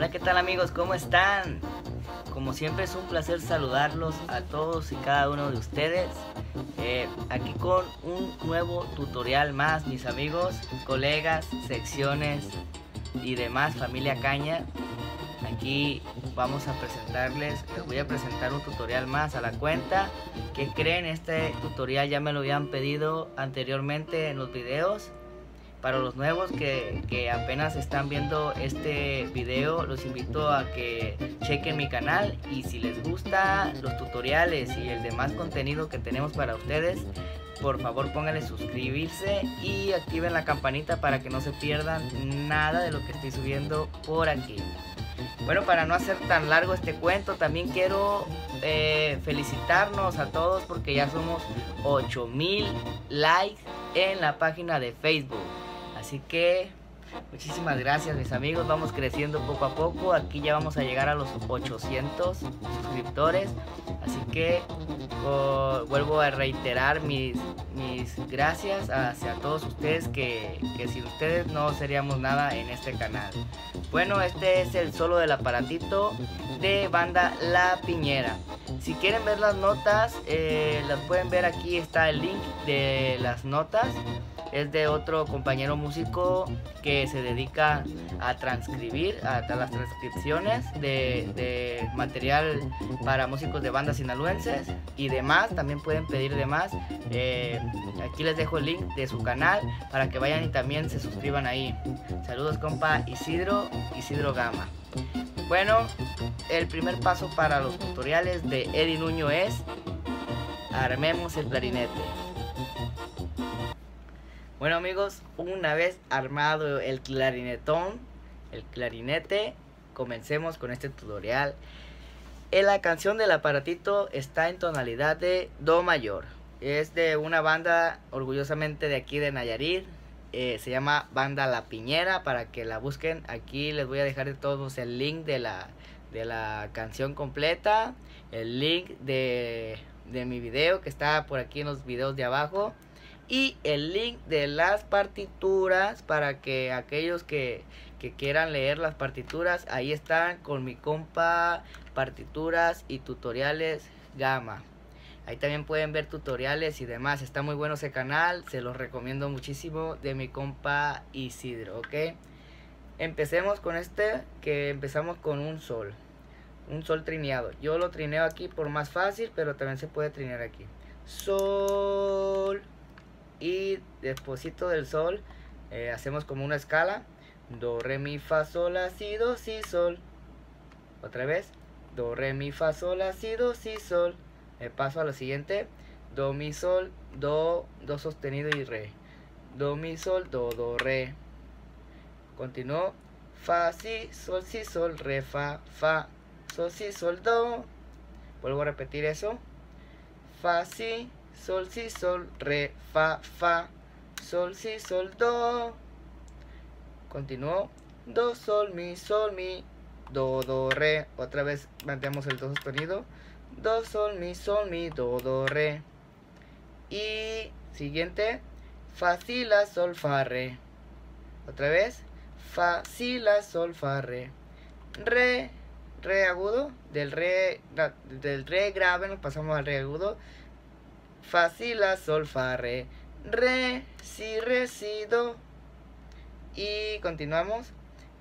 Hola, ¿qué tal amigos? ¿Cómo están? Como siempre es un placer saludarlos a todos y cada uno de ustedes. Eh, aquí con un nuevo tutorial más, mis amigos, colegas, secciones y demás, familia Caña. Aquí vamos a presentarles, les voy a presentar un tutorial más a la cuenta. que creen? Este tutorial ya me lo habían pedido anteriormente en los videos para los nuevos que, apenas están viendo este video, los invito a que chequen mi canal y si les gusta los tutoriales y el demás contenido que tenemos para ustedes, por favor pónganle suscribirse y activen la campanita para que no se pierdan nada de lo que estoy subiendo por aquí. Bueno, para no hacer tan largo este cuento, también quiero eh, felicitarnos a todos porque ya somos 8000 likes en la página de Facebook. Así que muchísimas gracias mis amigos, vamos creciendo poco a poco, aquí ya vamos a llegar a los 800 suscriptores, así que vuelvo a reiterar mis, mis gracias hacia todos ustedes que, que sin ustedes no seríamos nada en este canal. Bueno, este es el solo del aparatito de banda La Piñera. Si quieren ver las notas, eh, las pueden ver. Aquí, está el link de las notas es de otro compañero músico que se dedica a transcribir, a, las transcripciones de, material para músicos de bandas sinaloenses y demás, también pueden pedir demás. Eh, aquí les dejo el link de su canal para que vayan y también se suscriban ahí. Saludos compa Isidro, Isidro Gama. Bueno, el primer paso para los tutoriales de Eddie Nuño es armemos el clarinete. Bueno amigos, una vez armado el clarinetón, el clarinete, comencemos con este tutorial. En la canción del aparatito está en tonalidad de Do mayor. Es de una banda orgullosamente de aquí de Nayarit. Eh, se llama Banda La Piñera para que la busquen. Aquí les voy a dejar de todos el link de la, de la canción completa. El link de, de mi video que está por aquí en los videos de abajo y el link de las partituras para que aquellos que, quieran leer las partituras, ahí están con mi compa partituras y tutoriales gama. Ahí también pueden ver tutoriales y demás. Está muy bueno ese canal. Se los recomiendo muchísimo de mi compa Isidro, ¿ok? Empecemos con este que empezamos con un sol. Un sol trineado. Yo lo trineo aquí por más fácil, pero también se puede trinear aquí. Sol y despuésito del sol eh, hacemos como una escala. Do re mi fa sol la si do si sol. Otra vez. Do re mi fa sol la si do si sol. Me paso a lo siguiente. Do mi sol do do sostenido y re. Do mi sol do do re. Continúo. Fa si sol si sol re fa fa sol si sol do. Vuelvo a repetir eso. Fa si sol, si, sol, re, fa, fa, sol, si, sol, do. Continuó, do, sol, mi, sol, mi, do, do, re. Otra vez mantenemos el do sostenido. Do, sol, mi, sol, mi, do, do, re. Y siguiente, fa, si, la, sol, fa, re. Otra vez, fa, si, la, sol, fa, re. Re, re agudo, del re, del re grave nos pasamos al re agudo fa, si, la, sol, fa, re, re, si, re, si, do. Y continuamos.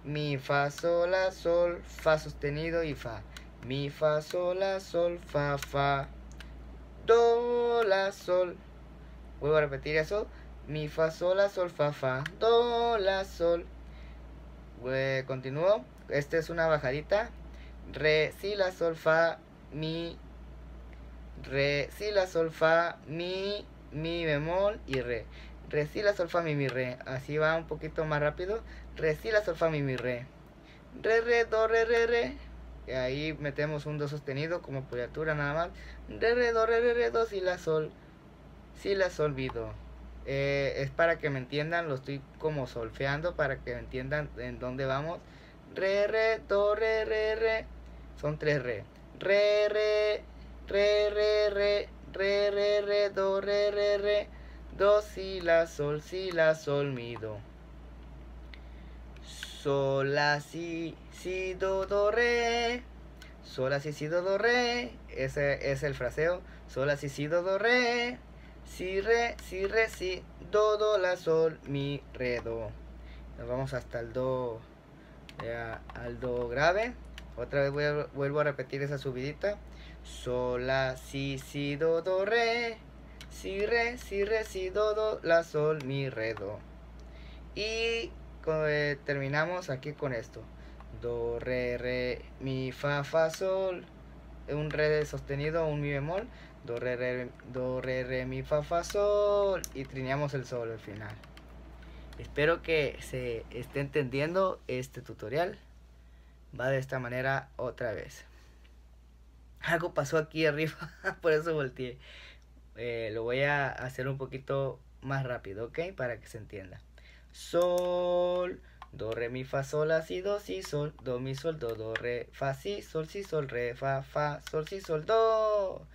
Mi, fa, sol, la, sol, fa sostenido y fa. Mi, fa, sol, la, sol, fa, fa. Do, la, sol. Vuelvo a repetir eso. Mi, fa, sol, la, sol, fa, fa. Do, la, sol. continúo. Esta es una bajadita. Re, si, la, sol, fa, mi, re, si, la, sol, fa, mi, mi bemol y re. Re, si, la, sol, fa, mi, mi, re. Así va un poquito más rápido. Re, si, la, sol, fa, mi, mi, re. Re, re, do, re, re, re. Y ahí metemos un do sostenido como apoyatura nada más. Re, re, do, re, re, re, do, si, la, sol. Si, la, sol. Eh, es para que me entiendan, lo estoy como solfeando para que me entiendan en dónde vamos. Re, re, do, re, re, re. Son tres re. Re, re, re, re, re, re, re, re, do, re, re, re, do, si, la, sol, si, la, sol, mi, do. Sol, la, si, si, do, do, re. Sol, la, si, si, do, do, re. Ese es el fraseo. Sol, la, si, si, do, do, re. Si, re, si, re, si, do, do, la, sol, mi, re, do. Nos vamos hasta el do, al do grave. Otra vez vuelvo a repetir esa subidita. Sol, la, si, si, do, do, re. Si, re, si, re, si, do, do, la, sol, mi, re, do. Y eh, terminamos aquí con esto. Do, re, re, mi, fa, fa, sol. Un re sostenido, un mi bemol. Do, re, re, do, re, re, mi, fa, fa, sol. Y trineamos el sol al final. Espero que se esté entendiendo este tutorial. Va de esta manera otra vez. Algo pasó aquí arriba, por eso volteé. Eh, lo voy a hacer un poquito más rápido, ¿ok? Para que se entienda. Sol, do, re, mi, fa, sol, la, si, do, si, sol, do, mi, sol, do, do, re, fa, si, sol, si, sol, re, fa, fa, sol, si, sol, do.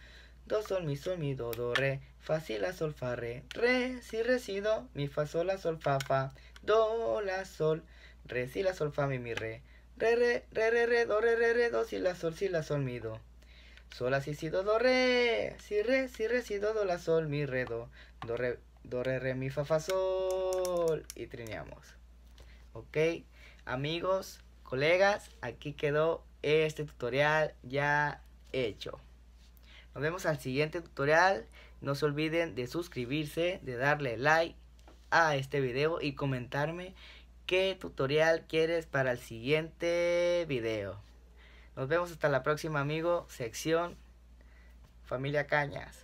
Do, sol, mi, sol, mi, do, do, re, fa, si, la, sol, fa, re, re, si, re, si, do, mi, fa, sol, la, sol, fa, fa, do, la, sol, re, si, la, sol, fa, mi, mi, re, re, re, re, re, re, do, re, re, re, do, si, la, sol, si, la, sol, mi, do. Sol, la, si, si, do, do, re, si, re, si, re, si, do, do, la, sol, mi, re, do, do, re, do, re, re, mi, fa, fa, sol y trineamos. Ok, amigos, colegas, aquí quedó este tutorial ya hecho. Nos vemos al siguiente tutorial. No se olviden de suscribirse, de darle like a este video y comentarme qué tutorial quieres para el siguiente video. Nos vemos hasta la próxima amigo, sección Familia Cañas.